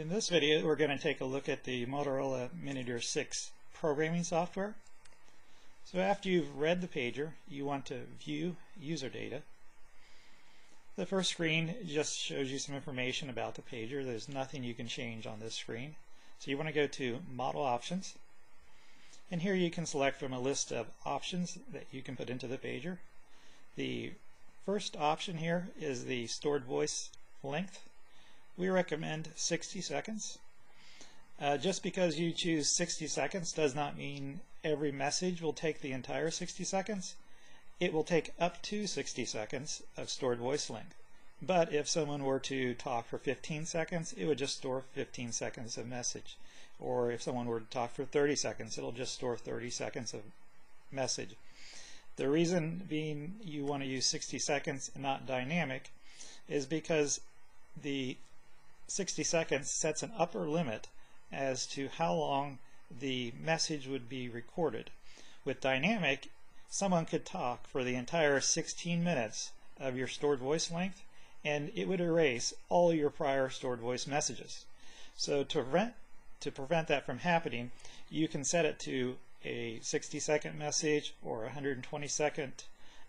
In this video we're going to take a look at the Motorola Minitor 6 programming software. So after you've read the pager you want to view user data. The first screen just shows you some information about the pager. There's nothing you can change on this screen. So you want to go to Model Options and here you can select from a list of options that you can put into the pager. The first option here is the stored voice length we recommend 60 seconds. Uh, just because you choose 60 seconds does not mean every message will take the entire 60 seconds. It will take up to 60 seconds of stored voice length. But if someone were to talk for 15 seconds, it would just store 15 seconds of message. Or if someone were to talk for 30 seconds, it'll just store 30 seconds of message. The reason being you want to use 60 seconds and not dynamic is because the 60 seconds sets an upper limit as to how long the message would be recorded. With dynamic, someone could talk for the entire 16 minutes of your stored voice length and it would erase all your prior stored voice messages. So to prevent, to prevent that from happening, you can set it to a 60 second message or 120 second.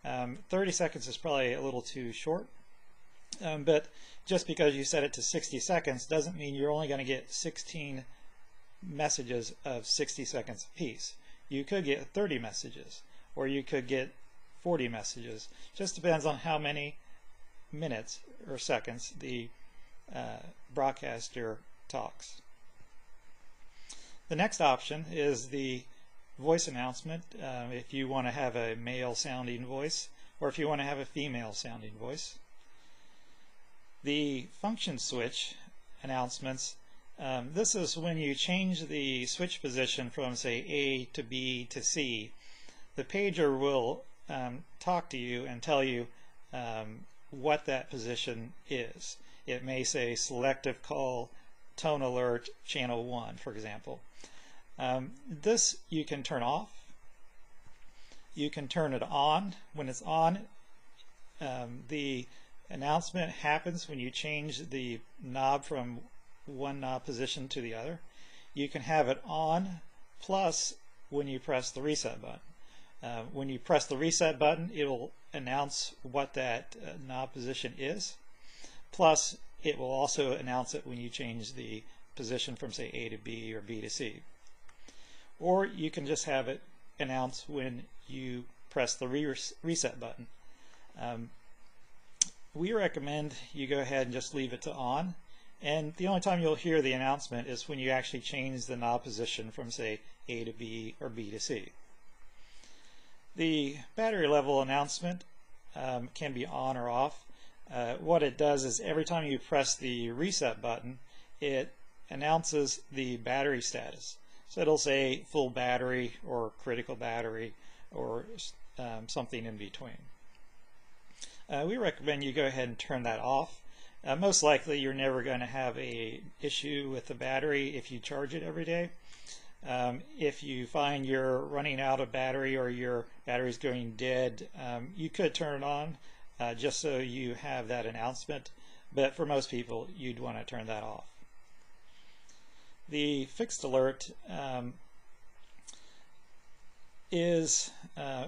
Um, 30 seconds is probably a little too short um, but just because you set it to 60 seconds doesn't mean you're only going to get 16 messages of 60 seconds apiece. You could get 30 messages or you could get 40 messages. Just depends on how many minutes or seconds the uh, broadcaster talks. The next option is the voice announcement uh, if you want to have a male sounding voice or if you want to have a female sounding voice. The function switch announcements, um, this is when you change the switch position from say A to B to C. The pager will um, talk to you and tell you um, what that position is. It may say selective call, tone alert, channel 1 for example. Um, this you can turn off. You can turn it on. When it's on, um, the announcement happens when you change the knob from one knob position to the other. You can have it on plus when you press the reset button. Uh, when you press the reset button, it will announce what that uh, knob position is. Plus, it will also announce it when you change the position from, say, A to B or B to C. Or you can just have it announce when you press the re reset button. Um, we recommend you go ahead and just leave it to on. And the only time you'll hear the announcement is when you actually change the knob position from say A to B or B to C. The battery level announcement um, can be on or off. Uh, what it does is every time you press the reset button, it announces the battery status. So it'll say full battery or critical battery or um, something in between uh, we recommend you go ahead and turn that off. Uh, most likely you're never going to have a issue with the battery if you charge it every day. Um, if you find you're running out of battery or your battery's going dead, um, you could turn it on uh, just so you have that announcement. But for most people, you'd want to turn that off. The fixed alert um, is uh,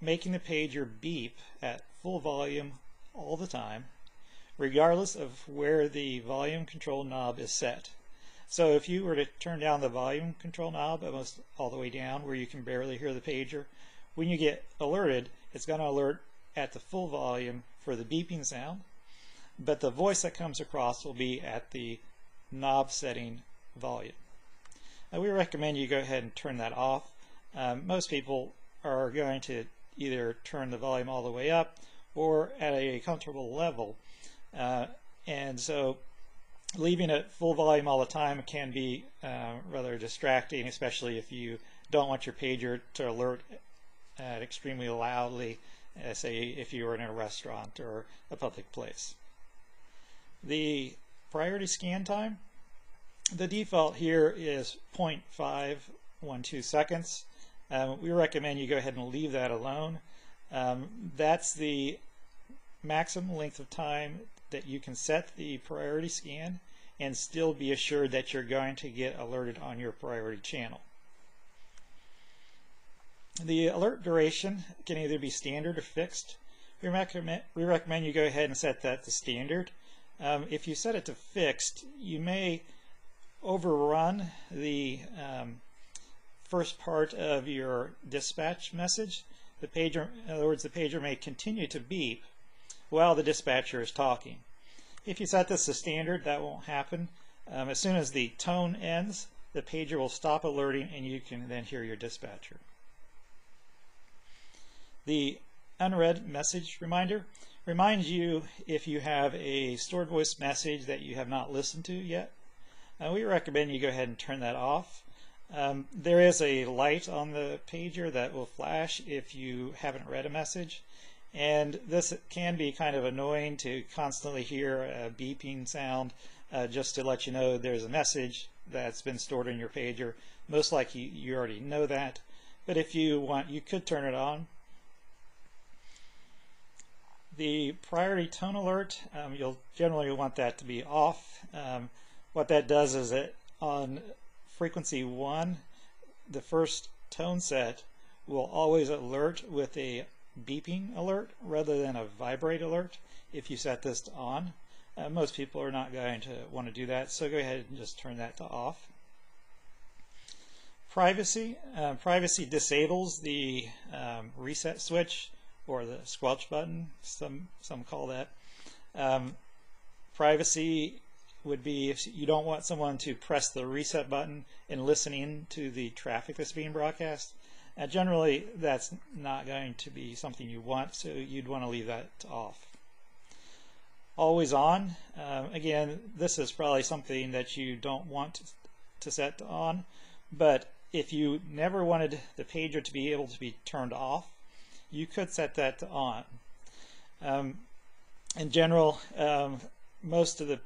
making the pager beep at full volume all the time, regardless of where the volume control knob is set. So if you were to turn down the volume control knob almost all the way down where you can barely hear the pager, when you get alerted, it's going to alert at the full volume for the beeping sound, but the voice that comes across will be at the knob setting volume. Now we recommend you go ahead and turn that off. Um, most people are going to either turn the volume all the way up or at a comfortable level. Uh, and so leaving it full volume all the time can be uh, rather distracting, especially if you don't want your pager to alert at extremely loudly, uh, say if you were in a restaurant or a public place. The priority scan time, the default here is 0.512 seconds. Um, we recommend you go ahead and leave that alone. Um, that's the maximum length of time that you can set the priority scan and still be assured that you're going to get alerted on your priority channel. The alert duration can either be standard or fixed. We recommend, we recommend you go ahead and set that to standard. Um, if you set it to fixed, you may overrun the um, first part of your dispatch message. The pager, in other words, the pager may continue to beep while the dispatcher is talking. If you set this to standard, that won't happen. Um, as soon as the tone ends, the pager will stop alerting and you can then hear your dispatcher. The unread message reminder reminds you if you have a stored voice message that you have not listened to yet. Uh, we recommend you go ahead and turn that off. Um, there is a light on the pager that will flash if you haven't read a message. And this can be kind of annoying to constantly hear a beeping sound uh, just to let you know there's a message that's been stored in your pager. Most likely you already know that. But if you want, you could turn it on the priority tone alert, um, you'll generally want that to be off. Um, what that does is that on frequency 1, the first tone set will always alert with a beeping alert rather than a vibrate alert if you set this to on. Uh, most people are not going to want to do that, so go ahead and just turn that to off. Privacy. Uh, privacy disables the um, reset switch or the squelch button, some some call that. Um, privacy would be if you don't want someone to press the reset button and listening to the traffic that's being broadcast. Uh, generally, that's not going to be something you want, so you'd want to leave that off. Always on. Um, again, this is probably something that you don't want to set on, but if you never wanted the pager to be able to be turned off, you could set that to on. Um, in general, um, most of the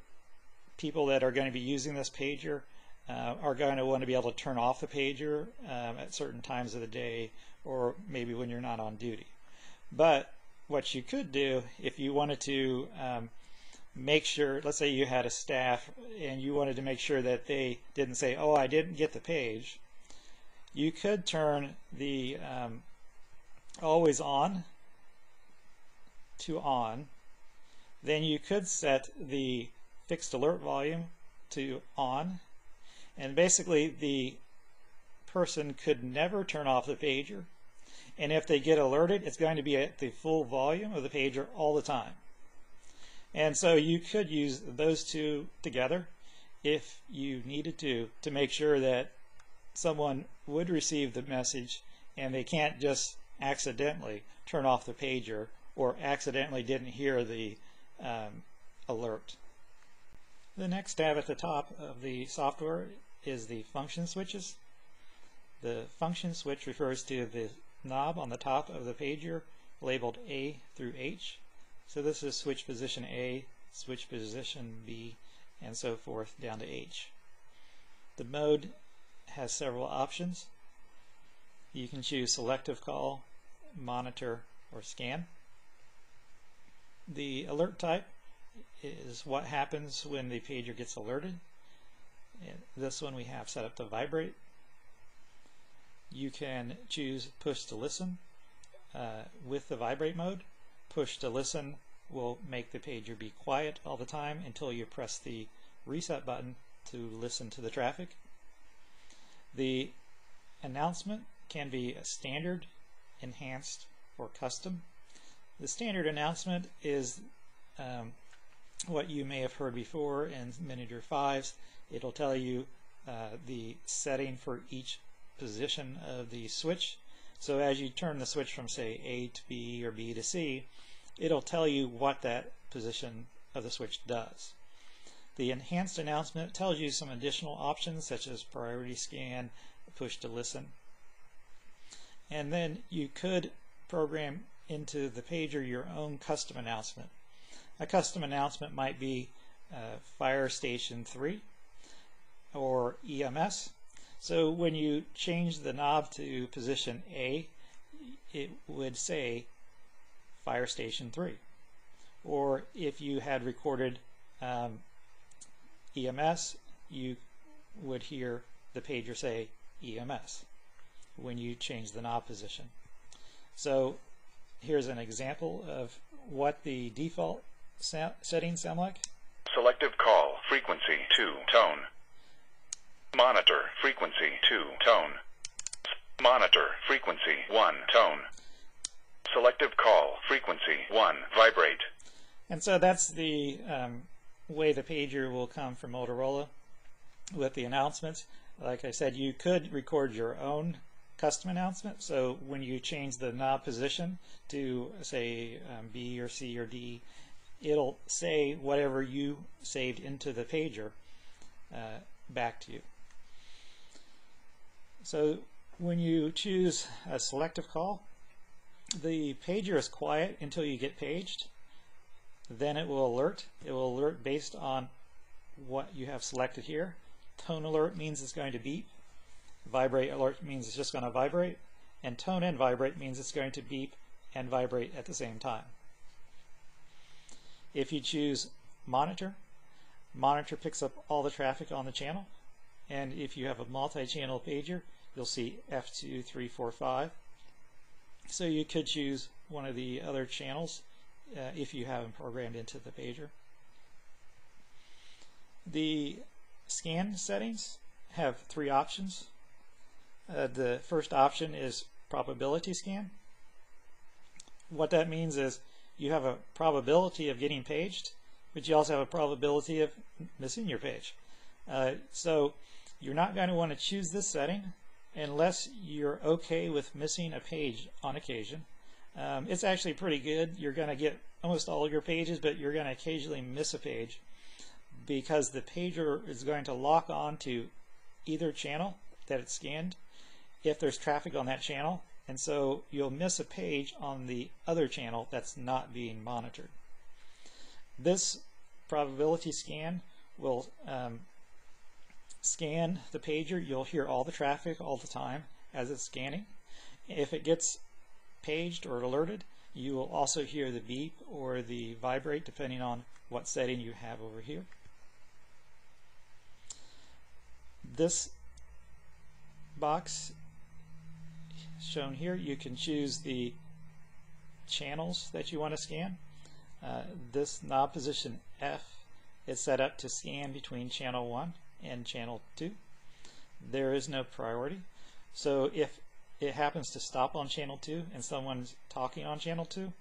people that are going to be using this pager uh, are going to want to be able to turn off the pager um, at certain times of the day or maybe when you're not on duty. But what you could do if you wanted to um, make sure, let's say you had a staff and you wanted to make sure that they didn't say, oh, I didn't get the page, you could turn the um, always on to on, then you could set the fixed alert volume to on, and basically the person could never turn off the pager, and if they get alerted, it's going to be at the full volume of the pager all the time. And so you could use those two together if you needed to, to make sure that someone would receive the message and they can't just accidentally turn off the pager or accidentally didn't hear the um, alert. The next tab at the top of the software is the function switches. The function switch refers to the knob on the top of the pager labeled A through H. So this is switch position A, switch position B, and so forth down to H. The mode has several options. You can choose selective call, monitor, or scan. The alert type is what happens when the pager gets alerted. And this one we have set up to vibrate. You can choose push to listen uh, with the vibrate mode. Push to listen will make the pager be quiet all the time until you press the reset button to listen to the traffic. The announcement can be a standard enhanced, or custom. The standard announcement is um, what you may have heard before in Minitor 5s. It'll tell you uh, the setting for each position of the switch. So as you turn the switch from say A to B or B to C, it'll tell you what that position of the switch does. The enhanced announcement tells you some additional options such as priority scan, push to listen, and then you could program into the pager your own custom announcement. A custom announcement might be uh, Fire Station 3 or EMS. So when you change the knob to position A, it would say Fire Station 3. Or if you had recorded um, EMS, you would hear the pager say EMS when you change the knob position. So here's an example of what the default settings sound like. Selective call, frequency 2, tone. Monitor, frequency 2, tone. Monitor, frequency 1, tone. Selective call, frequency 1, vibrate. And so that's the um, way the pager will come from Motorola with the announcements. Like I said, you could record your own custom announcement. So when you change the knob position to say um, B or C or D, it'll say whatever you saved into the pager uh, back to you. So when you choose a selective call, the pager is quiet until you get paged. Then it will alert. It will alert based on what you have selected here. Tone alert means it's going to beep. Vibrate alert means it's just going to vibrate. And tone and vibrate means it's going to beep and vibrate at the same time. If you choose monitor, monitor picks up all the traffic on the channel. And if you have a multi-channel pager, you'll see F2, 3, 4, 5. So you could choose one of the other channels uh, if you have them programmed into the pager. The scan settings have three options. Uh, the first option is probability scan. What that means is you have a probability of getting paged, but you also have a probability of missing your page. Uh, so you're not going to want to choose this setting unless you're okay with missing a page on occasion. Um, it's actually pretty good. You're going to get almost all your pages, but you're going to occasionally miss a page because the pager is going to lock on to either channel that it's scanned if there's traffic on that channel. And so you'll miss a page on the other channel that's not being monitored. This probability scan will um, scan the pager. You'll hear all the traffic all the time as it's scanning. If it gets paged or alerted, you will also hear the beep or the vibrate depending on what setting you have over here. This box shown here, you can choose the channels that you want to scan. Uh, this knob position F is set up to scan between channel 1 and channel 2. There is no priority. So if it happens to stop on channel 2 and someone's talking on channel 2,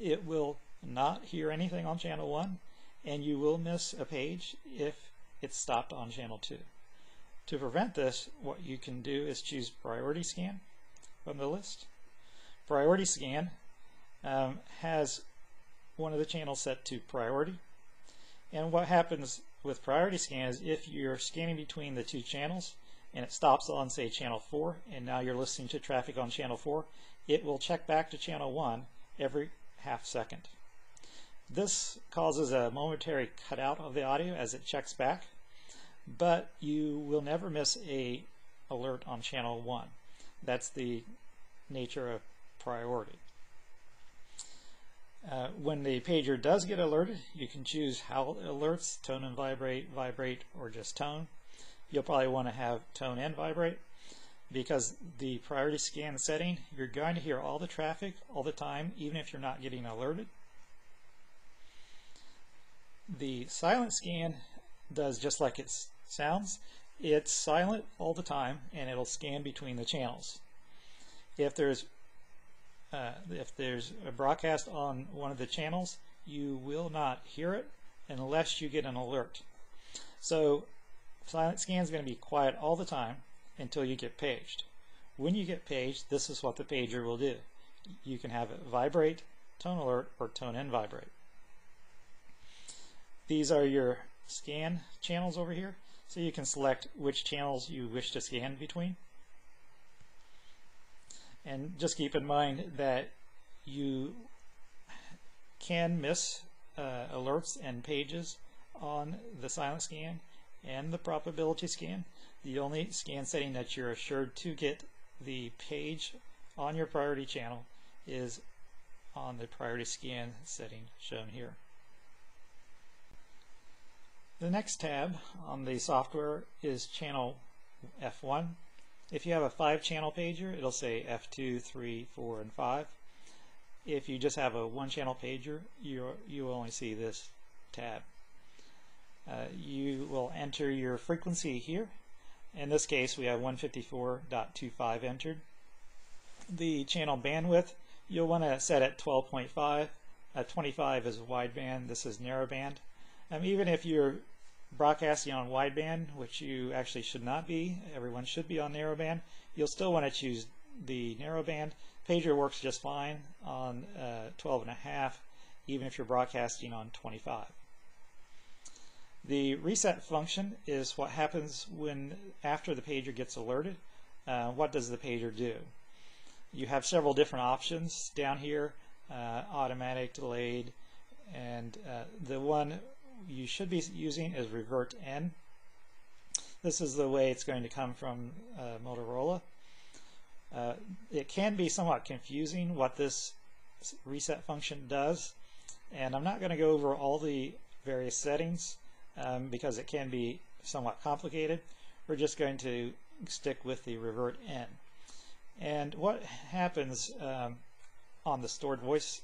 it will not hear anything on channel 1 and you will miss a page if it's stopped on channel 2. To prevent this, what you can do is choose priority scan from the list. Priority scan um, has one of the channels set to priority. And what happens with priority scans, if you're scanning between the two channels, and it stops on say channel 4 and now you're listening to traffic on channel 4 it will check back to channel 1 every half second. This causes a momentary cutout of the audio as it checks back but you will never miss a alert on channel 1 that's the nature of priority uh, when the pager does get alerted, you can choose how it alerts, tone and vibrate, vibrate, or just tone you'll probably want to have tone and vibrate because the priority scan setting, you're going to hear all the traffic all the time, even if you're not getting alerted. The silent scan does just like it sounds. It's silent all the time, and it'll scan between the channels. If there's uh, if there's a broadcast on one of the channels, you will not hear it unless you get an alert. So Silent scan is going to be quiet all the time until you get paged. When you get paged, this is what the pager will do. You can have it vibrate, tone alert, or tone and vibrate. These are your scan channels over here, so you can select which channels you wish to scan between. And just keep in mind that you can miss uh, alerts and pages on the silent scan and the probability scan. The only scan setting that you're assured to get the page on your priority channel is on the priority scan setting shown here. The next tab on the software is channel F1. If you have a five channel pager, it'll say F2, 3, 4, and 5. If you just have a one channel pager, you you only see this tab. Uh, you will enter your frequency here. In this case, we have 154.25 entered. The channel bandwidth, you'll want to set at 12.5. Uh, 25 is wideband, this is narrowband. Um, even if you're broadcasting on wideband, which you actually should not be, everyone should be on narrowband, you'll still want to choose the narrowband. Pager works just fine on uh, 12 and a half, even if you're broadcasting on 25. The reset function is what happens when after the pager gets alerted. Uh, what does the pager do? You have several different options down here, uh, automatic, delayed, and uh, the one you should be using is revert N. This is the way it's going to come from uh, Motorola. Uh, it can be somewhat confusing what this reset function does, and I'm not going to go over all the various settings um, because it can be somewhat complicated. We're just going to stick with the revert N. And what happens um, on the stored voice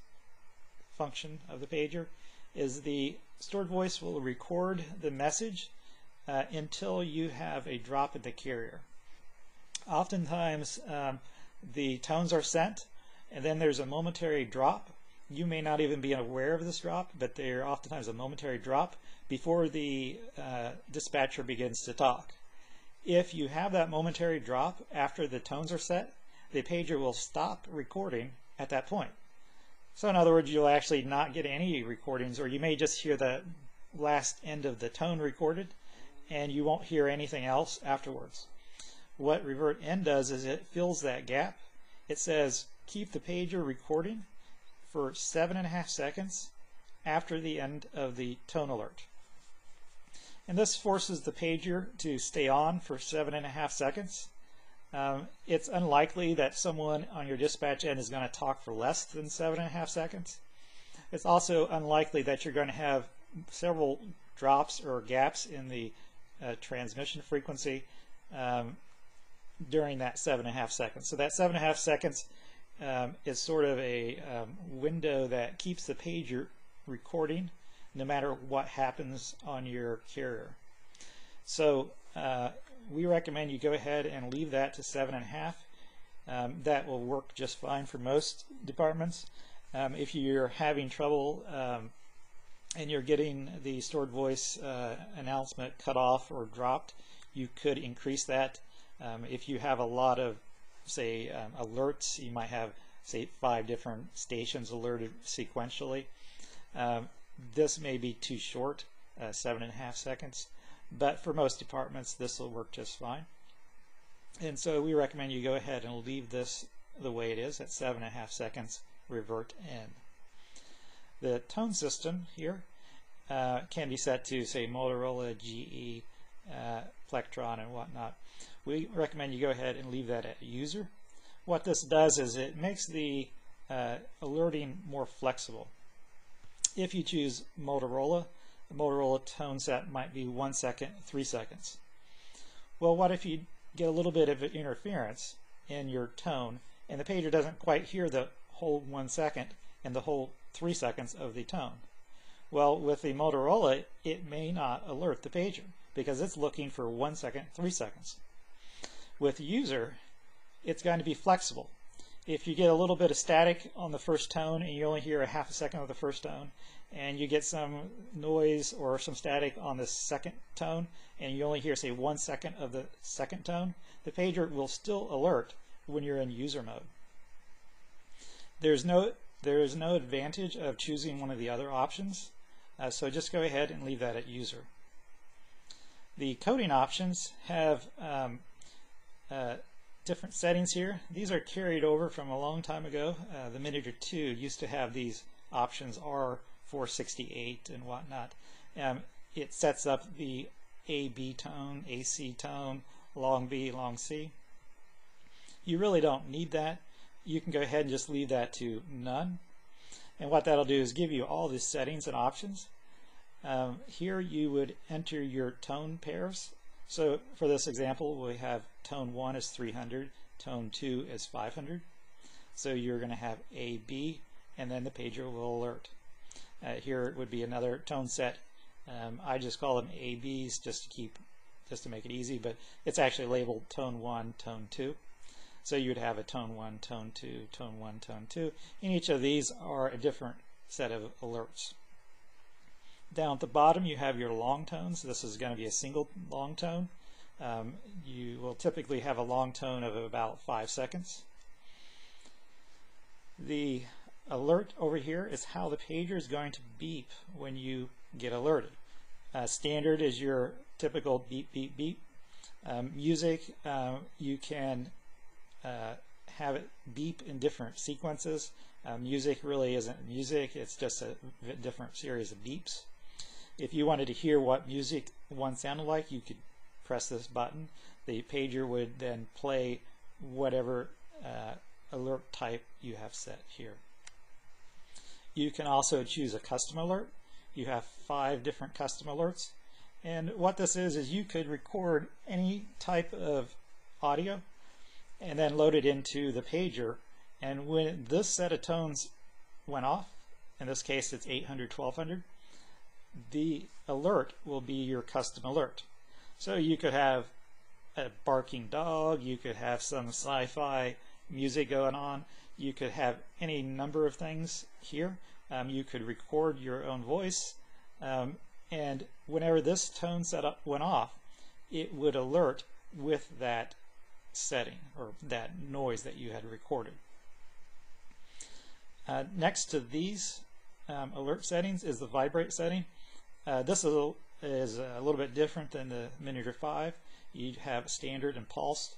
function of the pager is the stored voice will record the message uh, until you have a drop in the carrier. Oftentimes um, the tones are sent and then there's a momentary drop. You may not even be aware of this drop, but there are oftentimes a momentary drop before the uh, dispatcher begins to talk. If you have that momentary drop after the tones are set, the pager will stop recording at that point. So in other words, you'll actually not get any recordings, or you may just hear the last end of the tone recorded, and you won't hear anything else afterwards. What revert N does is it fills that gap. It says keep the pager recording for seven and a half seconds after the end of the tone alert. And this forces the pager to stay on for seven and a half seconds. Um, it's unlikely that someone on your dispatch end is going to talk for less than seven and a half seconds. It's also unlikely that you're going to have several drops or gaps in the uh, transmission frequency um, during that seven and a half seconds. So that seven and a half seconds um, is sort of a um, window that keeps the pager recording no matter what happens on your carrier. So uh, we recommend you go ahead and leave that to seven and a half. Um, that will work just fine for most departments. Um, if you're having trouble um, and you're getting the stored voice uh, announcement cut off or dropped, you could increase that. Um, if you have a lot of, say, um, alerts, you might have, say, five different stations alerted sequentially. Um, this may be too short, uh, seven and a half seconds, but for most departments this will work just fine. And so we recommend you go ahead and leave this the way it is at seven and a half seconds, revert N. The tone system here uh, can be set to say Motorola, GE, uh, Plectron, and whatnot. We recommend you go ahead and leave that at user. What this does is it makes the uh, alerting more flexible. If you choose Motorola, the Motorola tone set might be one second, three seconds. Well, what if you get a little bit of interference in your tone and the pager doesn't quite hear the whole one second and the whole three seconds of the tone? Well, with the Motorola, it may not alert the pager because it's looking for one second, three seconds. With user, it's going to be flexible if you get a little bit of static on the first tone and you only hear a half a second of the first tone, and you get some noise or some static on the second tone, and you only hear, say, one second of the second tone, the pager will still alert when you're in user mode. There's no, there is no advantage of choosing one of the other options, uh, so just go ahead and leave that at user. The coding options have um, uh, different settings here. These are carried over from a long time ago. Uh, the Minitor 2 used to have these options R468 and whatnot. Um, it sets up the A-B tone, AC tone, long B, long C. You really don't need that. You can go ahead and just leave that to none. And what that'll do is give you all these settings and options. Um, here you would enter your tone pairs. So for this example, we have tone 1 is 300, tone 2 is 500. So you're going to have A, B, and then the pager will alert. Uh, here it would be another tone set. Um, I just call them ABs just to keep, just to make it easy, but it's actually labeled tone 1, tone 2. So you'd have a tone 1, tone 2, tone 1, tone 2, and each of these are a different set of alerts. Down at the bottom you have your long tones. This is going to be a single long tone. Um, you will typically have a long tone of about 5 seconds. The alert over here is how the pager is going to beep when you get alerted. Uh, standard is your typical beep, beep, beep. Um, music, uh, you can uh, have it beep in different sequences. Uh, music really isn't music, it's just a different series of beeps. If you wanted to hear what music one sounded like, you could press this button. The pager would then play whatever uh, alert type you have set here. You can also choose a custom alert. You have five different custom alerts. And what this is, is you could record any type of audio and then load it into the pager. And when this set of tones went off, in this case it's 800, 1200, the alert will be your custom alert. So you could have a barking dog, you could have some sci-fi music going on, you could have any number of things here. Um, you could record your own voice, um, and whenever this tone setup went off, it would alert with that setting or that noise that you had recorded. Uh, next to these um, alert settings is the vibrate setting. Uh, this is a, is a little bit different than the Minitor 5. You have standard and pulsed.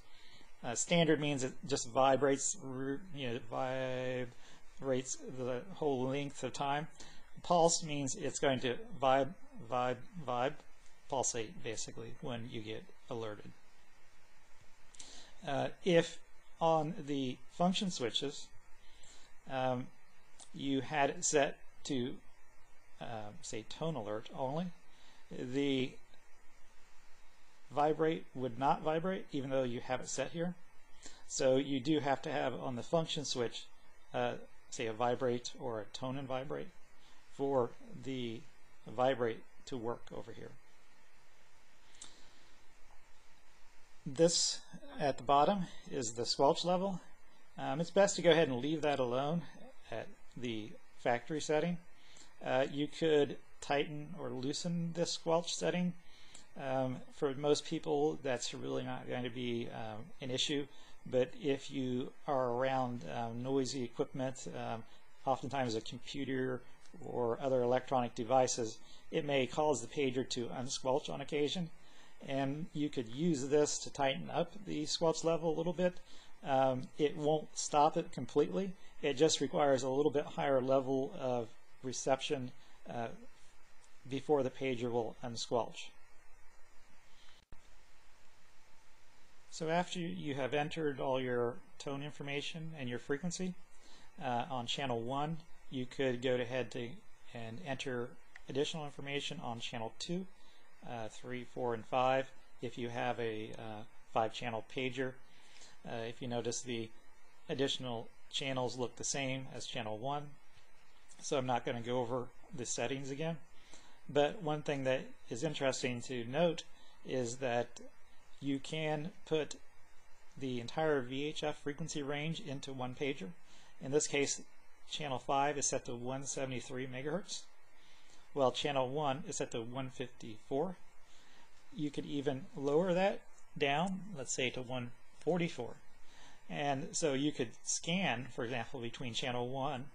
Uh, standard means it just vibrates, you know, vibrates the whole length of time. Pulse means it's going to vibe, vibe, vibe, pulsate basically when you get alerted. Uh, if on the function switches um, you had it set to uh, say tone alert only, the vibrate would not vibrate even though you have it set here. So you do have to have on the function switch uh, say a vibrate or a tone and vibrate for the vibrate to work over here. This at the bottom is the squelch level. Um, it's best to go ahead and leave that alone at the factory setting. Uh, you could tighten or loosen this squelch setting. Um, for most people, that's really not going to be um, an issue. But if you are around um, noisy equipment, um, oftentimes a computer or other electronic devices, it may cause the pager to unsquelch on occasion. And you could use this to tighten up the squelch level a little bit. Um, it won't stop it completely. It just requires a little bit higher level of reception uh, before the pager will unsquelch. So after you have entered all your tone information and your frequency uh, on channel 1, you could go ahead to, and enter additional information on channel 2, uh, 3, 4, and 5 if you have a uh, 5-channel pager. Uh, if you notice the additional channels look the same as channel 1, so I'm not going to go over the settings again. But one thing that is interesting to note is that you can put the entire VHF frequency range into one pager. In this case, channel 5 is set to 173 megahertz, while channel 1 is set to 154. You could even lower that down, let's say to 144. And so you could scan, for example, between channel 1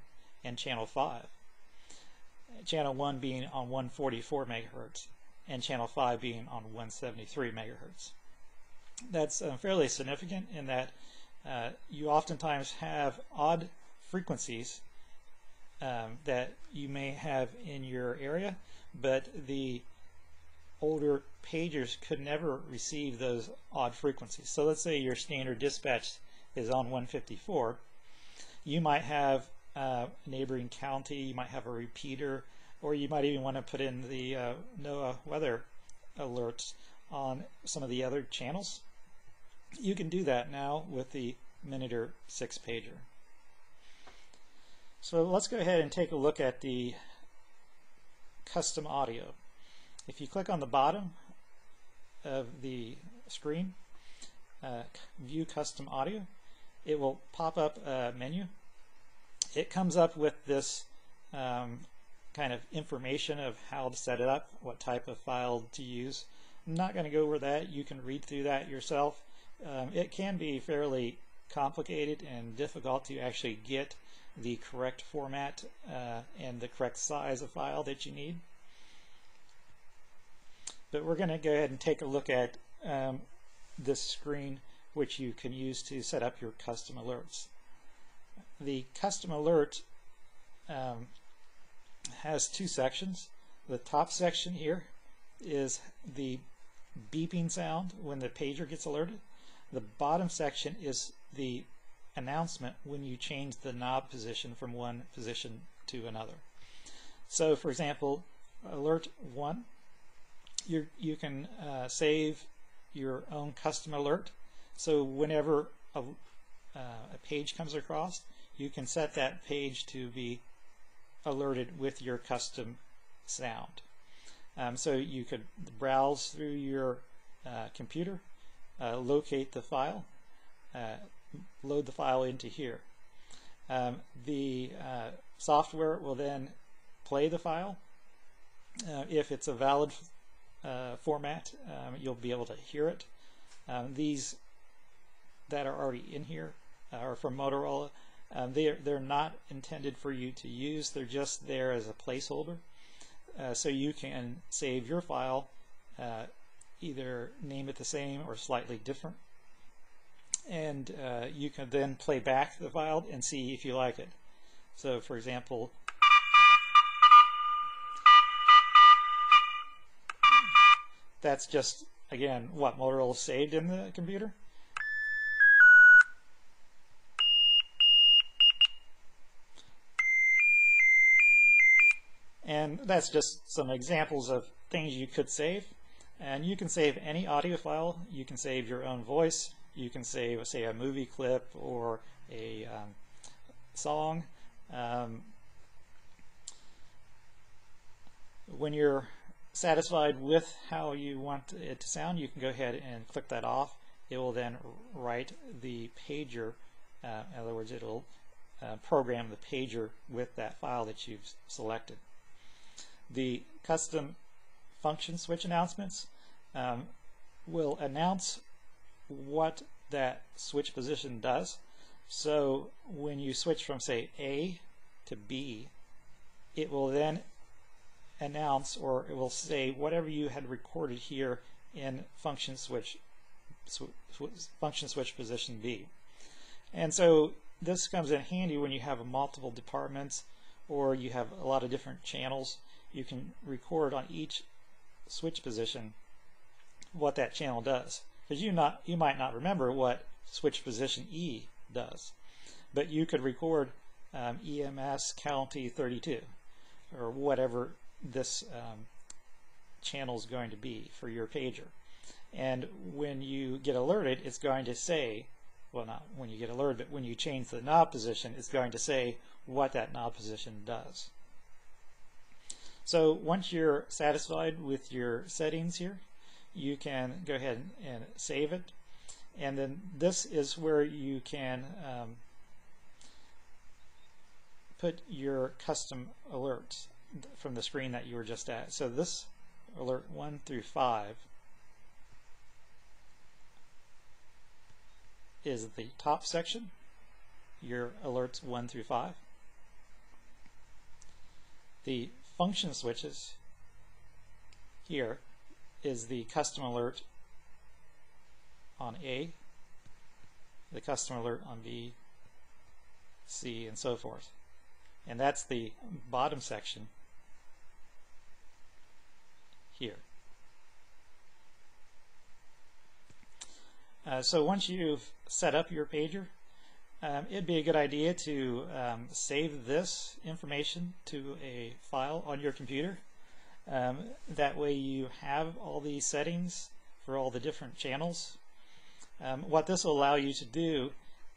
and channel 5. Channel 1 being on 144 megahertz and channel 5 being on 173 megahertz. That's uh, fairly significant in that uh, you oftentimes have odd frequencies um, that you may have in your area, but the older pagers could never receive those odd frequencies. So let's say your standard dispatch is on 154. You might have uh, a neighboring county, you might have a repeater or you might even want to put in the uh, NOAA weather alerts on some of the other channels. You can do that now with the Minitor 6 pager. So let's go ahead and take a look at the custom audio. If you click on the bottom of the screen, uh, view custom audio, it will pop up a menu. It comes up with this um, kind of information of how to set it up, what type of file to use. I'm not going to go over that. You can read through that yourself. Um, it can be fairly complicated and difficult to actually get the correct format uh, and the correct size of file that you need. But we're going to go ahead and take a look at um, this screen which you can use to set up your custom alerts. The custom alert um, has two sections. The top section here is the beeping sound when the pager gets alerted. The bottom section is the announcement when you change the knob position from one position to another. So for example, alert 1, you you can uh, save your own custom alert. So whenever a, uh, a page comes across, you can set that page to be alerted with your custom sound. Um, so you could browse through your uh, computer, uh, locate the file, uh, load the file into here. Um, the uh, software will then play the file. Uh, if it's a valid uh, format, um, you'll be able to hear it. Um, these that are already in here are from Motorola. Um, they are, they're not intended for you to use. They're just there as a placeholder. Uh, so you can save your file, uh, either name it the same or slightly different. And uh, you can then play back the file and see if you like it. So for example, that's just, again, what Motorola saved in the computer. And that's just some examples of things you could save. And you can save any audio file. You can save your own voice. You can save, say, a movie clip or a um, song. Um, when you're satisfied with how you want it to sound, you can go ahead and click that off. It will then write the pager. Uh, in other words, it'll uh, program the pager with that file that you've selected the custom function switch announcements um, will announce what that switch position does. So when you switch from say A to B, it will then announce or it will say whatever you had recorded here in function switch sw function switch position B. And so this comes in handy when you have multiple departments or you have a lot of different channels you can record on each switch position what that channel does. Because you not you might not remember what switch position E does, but you could record um, EMS county 32 or whatever this um, channel is going to be for your pager. And when you get alerted, it's going to say, well, not when you get alerted, but when you change the knob position, it's going to say what that knob position does. So once you're satisfied with your settings here, you can go ahead and save it. And then this is where you can um, put your custom alerts from the screen that you were just at. So this alert 1 through 5 is the top section, your alerts 1 through 5. The function switches here is the custom alert on A, the custom alert on B, C, and so forth. And that's the bottom section here. Uh, so once you've set up your pager, um, it'd be a good idea to um, save this information to a file on your computer. Um, that way you have all the settings for all the different channels. Um, what this will allow you to do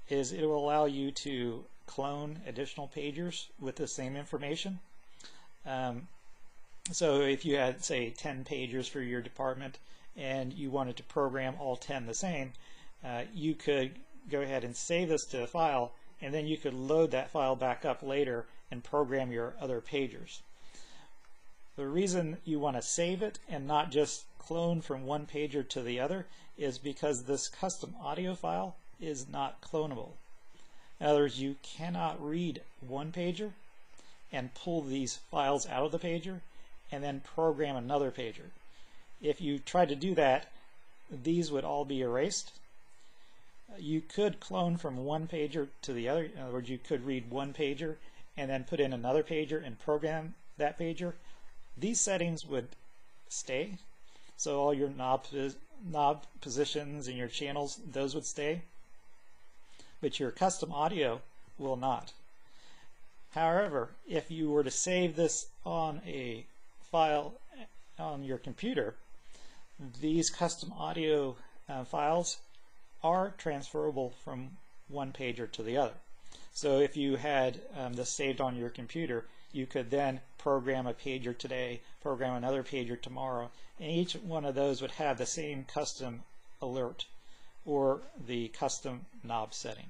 is it will allow you to clone additional pagers with the same information. Um, so if you had, say, 10 pagers for your department and you wanted to program all 10 the same, uh, you could go ahead and save this to a file and then you could load that file back up later and program your other pagers. The reason you want to save it and not just clone from one pager to the other is because this custom audio file is not clonable. In other words, you cannot read one pager and pull these files out of the pager and then program another pager. If you try to do that, these would all be erased. You could clone from one pager to the other. In other words, you could read one pager and then put in another pager and program that pager. These settings would stay. So all your knob, knob positions and your channels, those would stay. But your custom audio will not. However, if you were to save this on a file on your computer, these custom audio uh, files are transferable from one pager to the other. So if you had um, this saved on your computer, you could then program a pager today, program another pager tomorrow, and each one of those would have the same custom alert or the custom knob setting.